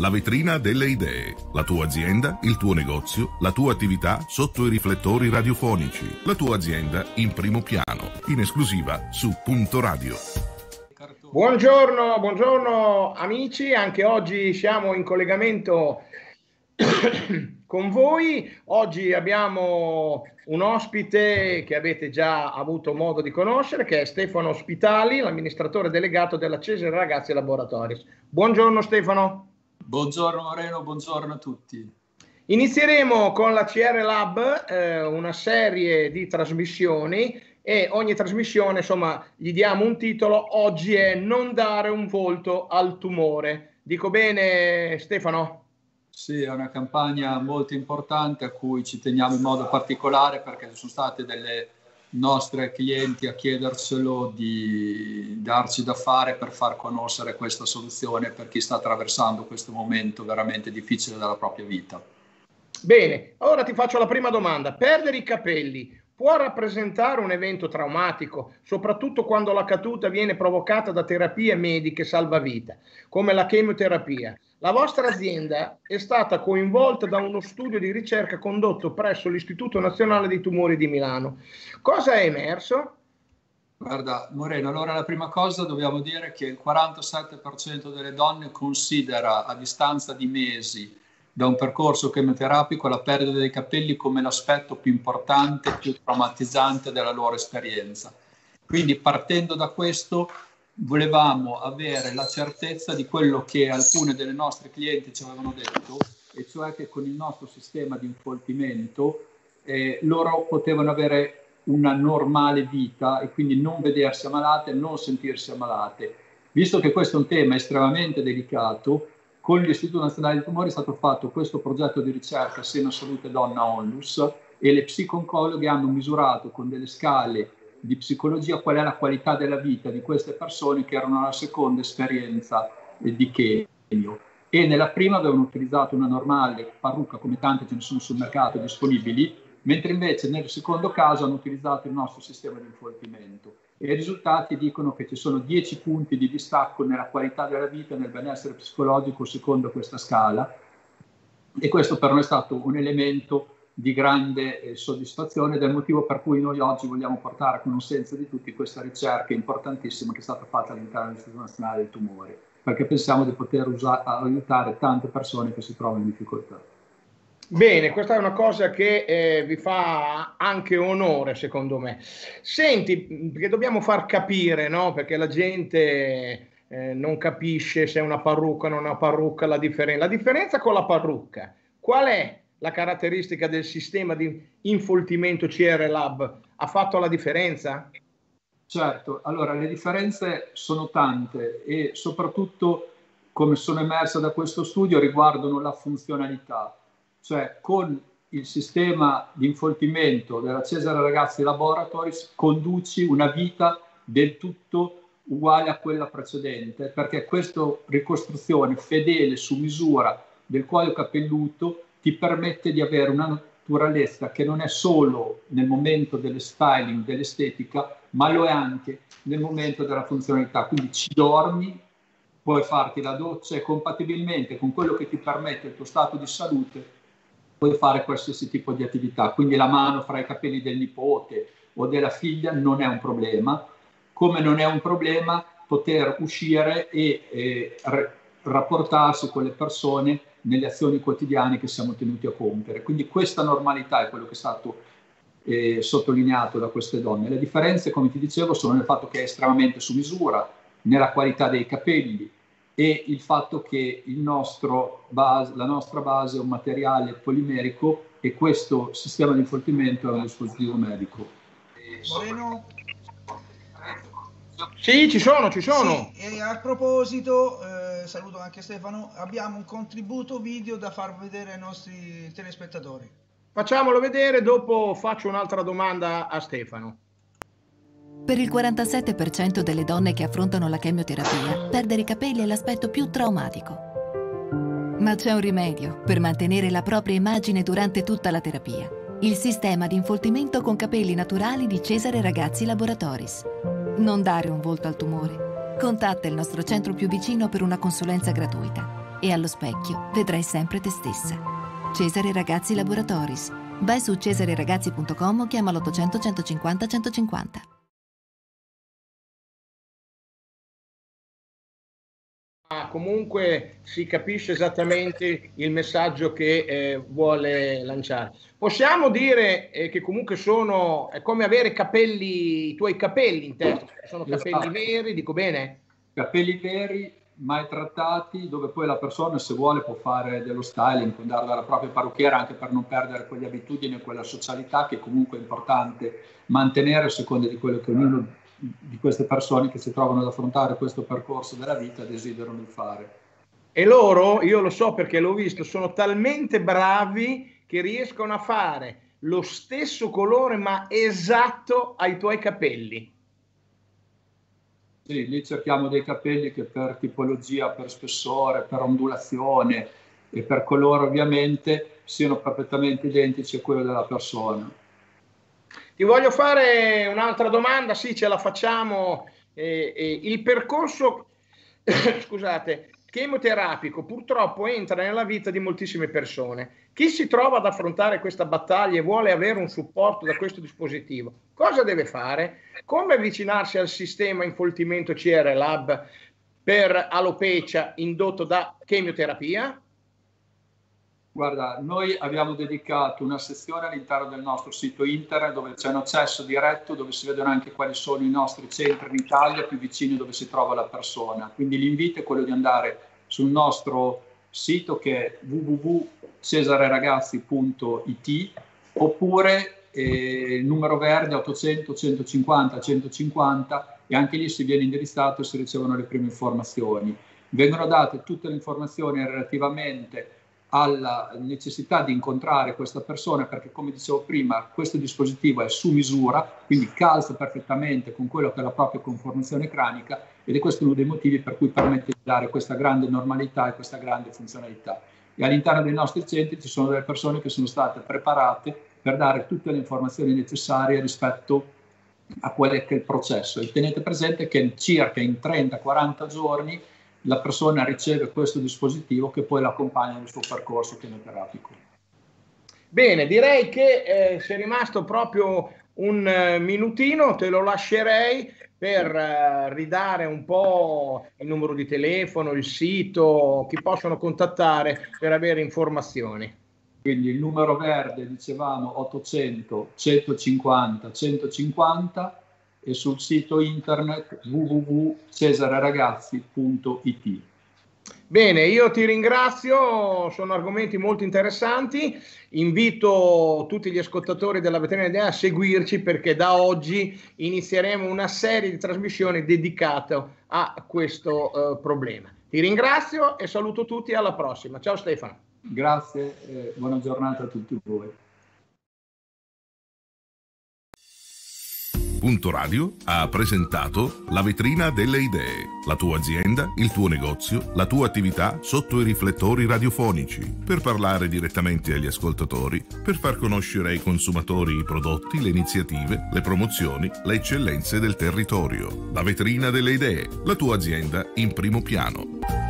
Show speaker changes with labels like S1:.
S1: La vetrina delle idee. La tua azienda, il tuo negozio, la tua attività sotto i riflettori radiofonici. La tua azienda in primo piano, in esclusiva su Punto Radio.
S2: Buongiorno, buongiorno amici, anche oggi siamo in collegamento con voi. Oggi abbiamo un ospite che avete già avuto modo di conoscere, che è Stefano Ospitali, l'amministratore delegato della Cesare Ragazzi Laboratories. Buongiorno Stefano.
S3: Buongiorno Moreno, buongiorno a tutti.
S2: Inizieremo con la CR Lab eh, una serie di trasmissioni e ogni trasmissione, insomma, gli diamo un titolo. Oggi è Non dare un volto al tumore. Dico bene, Stefano?
S3: Sì, è una campagna molto importante a cui ci teniamo in modo particolare perché ci sono state delle nostre clienti a chiederselo di darci da fare per far conoscere questa soluzione per chi sta attraversando questo momento veramente difficile della propria vita.
S2: Bene, ora ti faccio la prima domanda. Perdere i capelli può rappresentare un evento traumatico, soprattutto quando la caduta viene provocata da terapie mediche salvavita, come la chemioterapia. La vostra azienda è stata coinvolta da uno studio di ricerca condotto presso l'Istituto Nazionale dei Tumori di Milano. Cosa è emerso?
S3: Guarda, Moreno, allora la prima cosa dobbiamo dire che il 47% delle donne considera a distanza di mesi da un percorso chemioterapico la perdita dei capelli come l'aspetto più importante, più traumatizzante della loro esperienza. Quindi partendo da questo volevamo avere la certezza di quello che alcune delle nostre clienti ci avevano detto, e cioè che con il nostro sistema di infoltimento eh, loro potevano avere una normale vita e quindi non vedersi ammalate, non sentirsi ammalate. Visto che questo è un tema estremamente delicato, con l'Istituto Nazionale dei Tumori è stato fatto questo progetto di ricerca Seno Salute Donna Onlus e le psiconcologhe hanno misurato con delle scale di psicologia qual è la qualità della vita di queste persone che erano alla seconda esperienza di chemio. E nella prima avevano utilizzato una normale parrucca, come tante ce ne sono sul mercato disponibili, mentre invece nel secondo caso hanno utilizzato il nostro sistema di infoltimento. E i risultati dicono che ci sono 10 punti di distacco nella qualità della vita e nel benessere psicologico secondo questa scala. E questo per noi è stato un elemento di grande eh, soddisfazione ed è il motivo per cui noi oggi vogliamo portare a conoscenza di tutti questa ricerca importantissima che è stata fatta all'interno dell'Istituto Nazionale del Tumore, perché pensiamo di poter usare, aiutare tante persone che si trovano in difficoltà.
S2: Bene, questa è una cosa che eh, vi fa anche onore, secondo me. Senti, perché dobbiamo far capire, no? Perché la gente eh, non capisce se è una parrucca o non una parrucca, la differenza. La differenza con la parrucca, qual è? la caratteristica del sistema di infoltimento CR Lab ha fatto la differenza?
S3: Certo, allora le differenze sono tante e soprattutto, come sono emerse da questo studio, riguardano la funzionalità, cioè con il sistema di infoltimento della Cesare Ragazzi Laboratories conduci una vita del tutto uguale a quella precedente, perché questa ricostruzione fedele su misura del cuoio capelluto ti permette di avere una naturalezza che non è solo nel momento dello styling, dell'estetica, ma lo è anche nel momento della funzionalità. Quindi ci dormi, puoi farti la doccia e compatibilmente con quello che ti permette il tuo stato di salute puoi fare qualsiasi tipo di attività. Quindi la mano fra i capelli del nipote o della figlia non è un problema, come non è un problema poter uscire e eh, rapportarsi con le persone nelle azioni quotidiane che siamo tenuti a compiere. Quindi questa normalità è quello che è stato eh, sottolineato da queste donne. Le differenze, come ti dicevo, sono nel fatto che è estremamente su misura, nella qualità dei capelli e il fatto che il base, la nostra base è un materiale polimerico e questo sistema di infoltimento è un dispositivo medico.
S2: Moreno, sì, ci sono, ci sono.
S4: Sì, e a proposito, eh, saluto anche Stefano, abbiamo un contributo video da far vedere ai nostri telespettatori.
S2: Facciamolo vedere, dopo faccio un'altra domanda a Stefano.
S5: Per il 47% delle donne che affrontano la chemioterapia, perdere i capelli è l'aspetto più traumatico. Ma c'è un rimedio per mantenere la propria immagine durante tutta la terapia. Il sistema di infoltimento con capelli naturali di Cesare Ragazzi Laboratories non dare un volto al tumore. Contatta il nostro centro più vicino per una consulenza gratuita e allo specchio vedrai sempre te stessa. Cesare Ragazzi Laboratories. Vai su cesareragazzi.com o chiama l'800 150 150.
S2: Comunque si capisce esattamente il messaggio che eh, vuole lanciare. Possiamo dire eh, che comunque sono è come avere capelli, i tuoi capelli in testa, sono capelli esatto. veri, dico bene?
S3: Capelli veri, mai trattati, dove poi la persona se vuole può fare dello styling, può andare dalla propria parrucchiera anche per non perdere quelle abitudini e quella socialità che comunque è importante mantenere a seconda di quello che ognuno di queste persone che si trovano ad affrontare questo percorso della vita desiderano fare.
S2: E loro, io lo so perché l'ho visto, sono talmente bravi che riescono a fare lo stesso colore ma esatto ai tuoi capelli.
S3: Sì, lì cerchiamo dei capelli che per tipologia, per spessore, per ondulazione e per colore ovviamente siano perfettamente identici a quello della persona.
S2: Ti voglio fare un'altra domanda, sì, ce la facciamo. Eh, eh, il percorso, scusate, chemoterapico purtroppo entra nella vita di moltissime persone. Chi si trova ad affrontare questa battaglia e vuole avere un supporto da questo dispositivo, cosa deve fare? Come avvicinarsi al sistema infoltimento CR Lab per alopecia indotto da chemioterapia?
S3: Guarda, noi abbiamo dedicato una sezione all'interno del nostro sito internet dove c'è un accesso diretto, dove si vedono anche quali sono i nostri centri in Italia più vicini dove si trova la persona. Quindi l'invito è quello di andare sul nostro sito che è www.cesareragazzi.it oppure eh, il numero verde 800 150 150 e anche lì si viene indirizzato e si ricevono le prime informazioni. Vengono date tutte le informazioni relativamente alla necessità di incontrare questa persona perché come dicevo prima questo dispositivo è su misura quindi calza perfettamente con quello che è la propria conformazione cranica ed è questo uno dei motivi per cui permette di dare questa grande normalità e questa grande funzionalità. E all'interno dei nostri centri ci sono delle persone che sono state preparate per dare tutte le informazioni necessarie rispetto a quello che è il processo. E tenete presente che circa in 30-40 giorni la persona riceve questo dispositivo che poi l'accompagna nel suo percorso chemioterapico.
S2: Bene, direi che eh, se è rimasto proprio un eh, minutino, te lo lascerei per eh, ridare un po' il numero di telefono, il sito, chi possono contattare per avere informazioni.
S3: Quindi il numero verde, dicevamo 800 150 150 e sul sito internet www.cesareragazzi.it.
S2: Bene, io ti ringrazio, sono argomenti molto interessanti, invito tutti gli ascoltatori della veterinaria a seguirci perché da oggi inizieremo una serie di trasmissioni dedicate a questo uh, problema. Ti ringrazio e saluto tutti, alla prossima. Ciao Stefano.
S3: Grazie e buona giornata a tutti voi.
S1: Punto Radio ha presentato La vetrina delle idee, la tua azienda, il tuo negozio, la tua attività sotto i riflettori radiofonici, per parlare direttamente agli ascoltatori, per far conoscere ai consumatori i prodotti, le iniziative, le promozioni, le eccellenze del territorio. La vetrina delle idee, la tua azienda in primo piano.